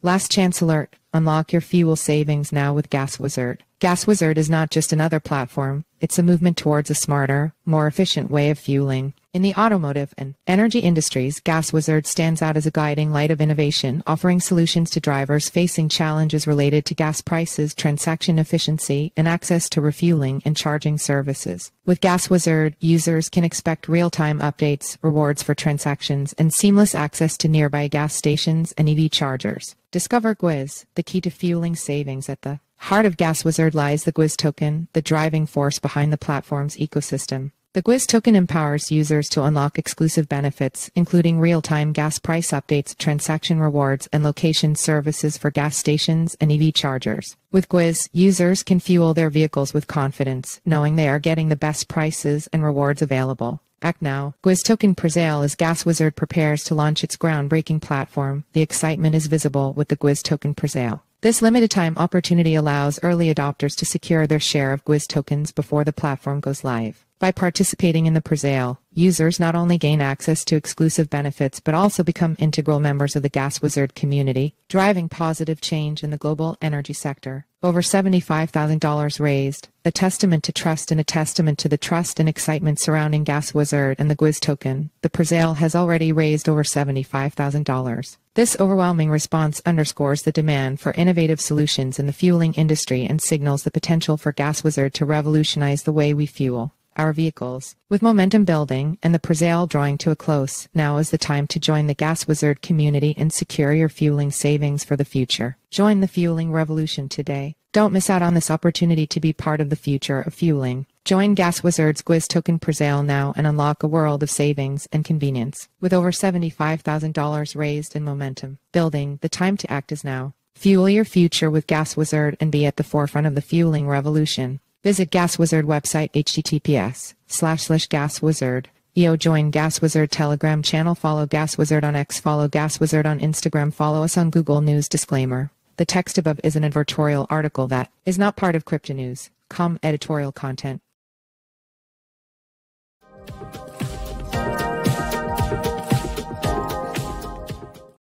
Last chance alert. Unlock your fuel savings now with Gas Wizard. Gas Wizard is not just another platform, it's a movement towards a smarter, more efficient way of fueling. In the automotive and energy industries, Gas Wizard stands out as a guiding light of innovation, offering solutions to drivers facing challenges related to gas prices, transaction efficiency, and access to refueling and charging services. With Gas Wizard, users can expect real-time updates, rewards for transactions, and seamless access to nearby gas stations and EV chargers. Discover Gwiz, the key to fueling savings at the heart of Gas Wizard lies the Gwiz token, the driving force behind the platform's ecosystem. The Gwiz token empowers users to unlock exclusive benefits, including real-time gas price updates, transaction rewards, and location services for gas stations and EV chargers. With Gwiz, users can fuel their vehicles with confidence, knowing they are getting the best prices and rewards available. Act now. Gwiz Token Presale as Gas Wizard prepares to launch its groundbreaking platform. The excitement is visible with the Gwiz Token Presale. This limited time opportunity allows early adopters to secure their share of Gwiz tokens before the platform goes live. By participating in the presale, users not only gain access to exclusive benefits but also become integral members of the Gas Wizard community, driving positive change in the global energy sector. Over $75,000 raised, a testament to trust and a testament to the trust and excitement surrounding Gas Wizard and the Gwiz token. The presale has already raised over $75,000. This overwhelming response underscores the demand for innovative solutions in the fueling industry and signals the potential for Gas Wizard to revolutionize the way we fuel our vehicles. With momentum building and the presale drawing to a close, now is the time to join the Gas Wizard community and secure your fueling savings for the future. Join the fueling revolution today. Don't miss out on this opportunity to be part of the future of fueling. Join Gas Wizard's Gwiz Token Presale now and unlock a world of savings and convenience. With over $75,000 raised in momentum building, the time to act is now. Fuel your future with Gas Wizard and be at the forefront of the fueling revolution. Visit Gas Wizard website https slash slash Gas Wizard. EO join Gas Wizard Telegram channel. Follow Gas Wizard on X. Follow Gas Wizard on Instagram. Follow us on Google News. Disclaimer. The text above is an advertorial article that is not part of Crypto News. Com editorial content.